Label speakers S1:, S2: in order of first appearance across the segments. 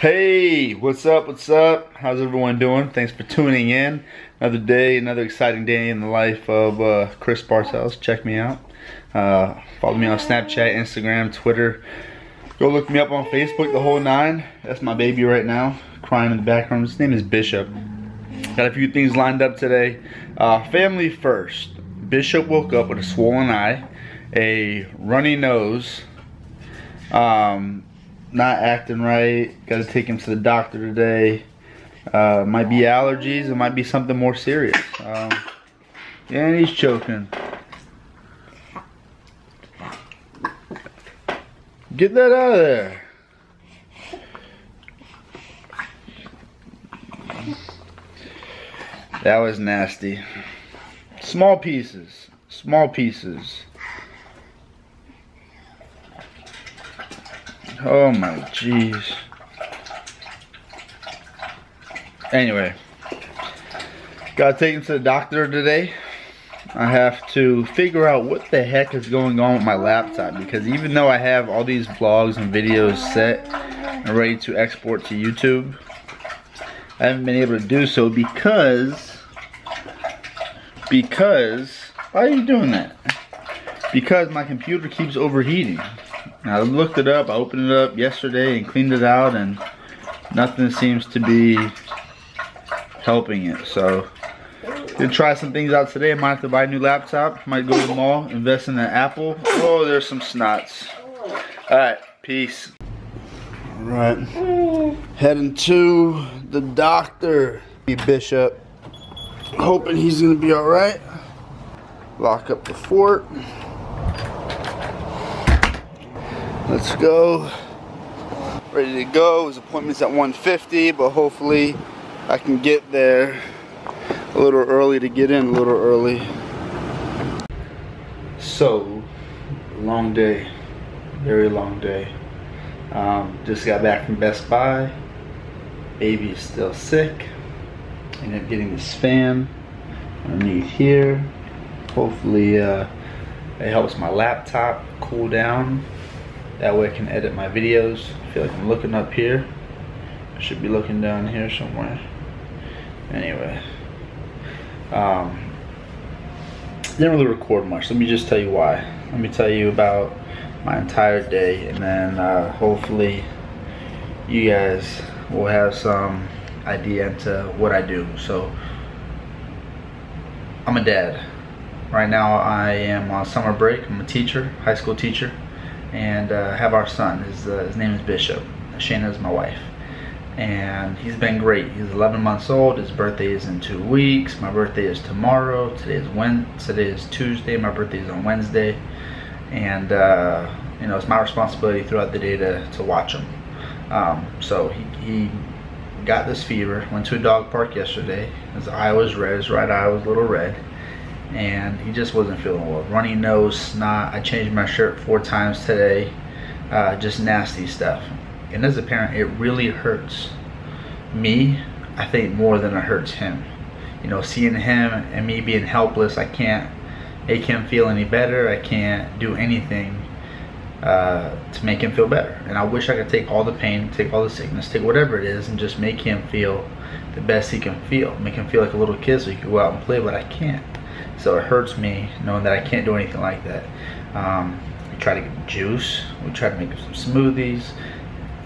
S1: Hey, what's up? What's up? How's everyone doing? Thanks for tuning in. Another day, another exciting day in the life of uh, Kris Bartels. Check me out. Uh, follow me on Snapchat, Instagram, Twitter. Go look me up on Facebook, the whole nine. That's my baby right now, crying in the background. His name is Bishop. Got a few things lined up today. Uh, family first. Bishop woke up with a swollen eye, a runny nose, um, not acting right. Got to take him to the doctor today. Uh, might be allergies. It might be something more serious. Um, and he's choking. Get that out of there. That was nasty. Small pieces. Small pieces. Oh my jeez. Anyway. Gotta take him to the doctor today. I have to figure out what the heck is going on with my laptop because even though I have all these vlogs and videos set and ready to export to YouTube, I haven't been able to do so because because why are you doing that? Because my computer keeps overheating. I looked it up, I opened it up yesterday and cleaned it out and nothing seems to be helping it. So Gonna try some things out today. I might have to buy a new laptop. Might go to the mall, invest in an Apple. Oh, there's some snots. All right, peace. All right, heading to the doctor. Bishop, hoping he's gonna be all right. Lock up the fort. Let's go. Ready to go. His appointment's at 150, but hopefully I can get there a little early to get in a little early. So, long day, very long day. Um, just got back from Best Buy. Baby is still sick. Ended up getting this fan underneath here. Hopefully uh, it helps my laptop cool down. That way I can edit my videos. I feel like I'm looking up here. I should be looking down here somewhere. Anyway. Um, didn't really record much. Let me just tell you why. Let me tell you about my entire day, and then uh, hopefully you guys will have some idea into what I do. So, I'm a dad. Right now, I am on summer break. I'm a teacher, high school teacher, and uh, have our son. His, uh, his name is Bishop. Shayna is my wife and he's been great. He's 11 months old. His birthday is in two weeks. My birthday is tomorrow. Today is when today is Tuesday. My birthday is on Wednesday, and uh, you know it's my responsibility throughout the day to to watch him. Um, so he, he got this fever. Went to a dog park yesterday. His eye was red. His right eye was a little red. And he just wasn't feeling well. Runny nose, snot. I changed my shirt four times today. Uh, just nasty stuff and as a parent it really hurts me i think more than it hurts him you know seeing him and me being helpless i can't make him feel any better i can't do anything uh, to make him feel better and i wish i could take all the pain take all the sickness take whatever it is and just make him feel the best he can feel make him feel like a little kid so he can go out and play but i can't so it hurts me knowing that i can't do anything like that um, we try to get juice we try to make him some smoothies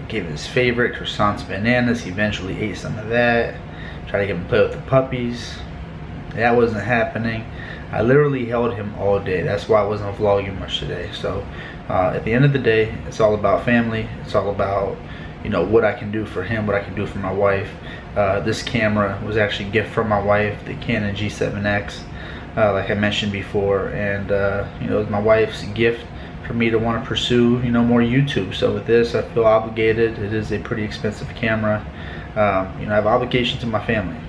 S1: gave him his favorite, croissants bananas. He eventually ate some of that. Tried to get him to play with the puppies. That wasn't happening. I literally held him all day. That's why I wasn't vlogging much today. So uh, at the end of the day, it's all about family. It's all about you know what I can do for him, what I can do for my wife. Uh, this camera was actually a gift from my wife, the Canon G7X, uh, like I mentioned before, and uh, you know my wife's gift for me to want to pursue you know more YouTube. So with this, I feel obligated. It is a pretty expensive camera. Um, you know, I have obligations to my family.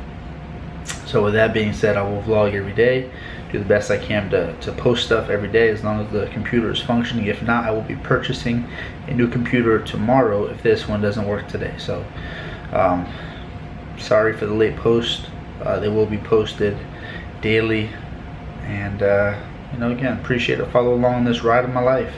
S1: So with that being said, I will vlog every day, do the best I can to, to post stuff every day as long as the computer is functioning. If not, I will be purchasing a new computer tomorrow if this one doesn't work today. So um, sorry for the late post. Uh, they will be posted daily and uh, you know, again, appreciate it. Follow along this ride of my life.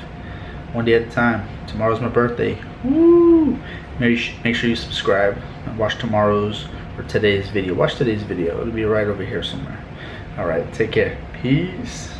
S1: One day at a time. Tomorrow's my birthday. Woo! make, make sure you subscribe and watch tomorrow's or today's video. Watch today's video. It'll be right over here somewhere. All right, take care. Peace.